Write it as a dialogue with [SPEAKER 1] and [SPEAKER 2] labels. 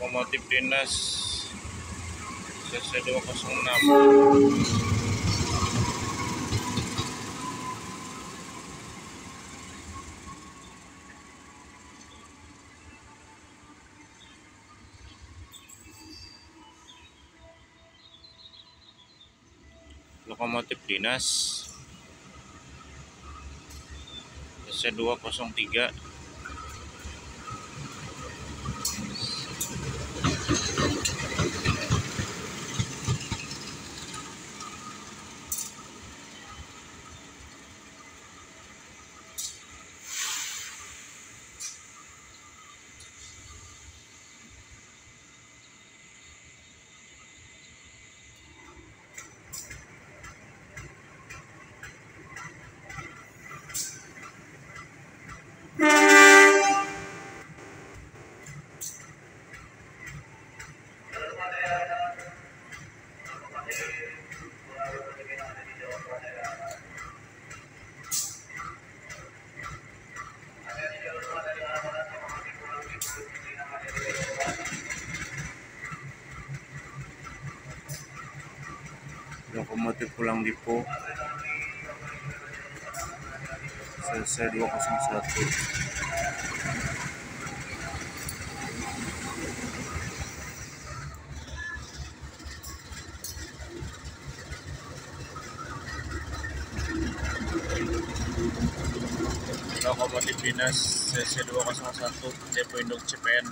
[SPEAKER 1] lokomotif dinas CC 206 lokomotif dinas SC203 lokomotif pulang dipo selesai 201 lokomotif dinas CC 201 Depo Induk CPN